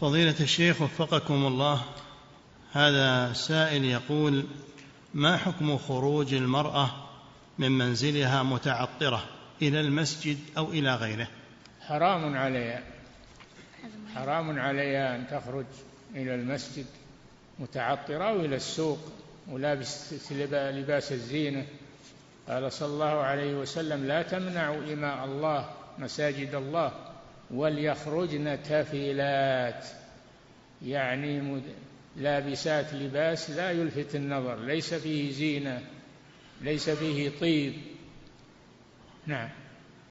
فضيلة الشيخ وفقكم الله هذا سائل يقول ما حكم خروج المرأة من منزلها متعطرة إلى المسجد أو إلى غيره؟ حرام عليها. حرام عليها أن تخرج إلى المسجد متعطرة أو إلى السوق ولابس لباس الزينة. قال صلى الله عليه وسلم لا تمنعوا إماء الله مساجد الله. وليخرجن تافلات يعني لابسات لباس لا يلفت النظر ليس فيه زينة ليس فيه طيب. نعم.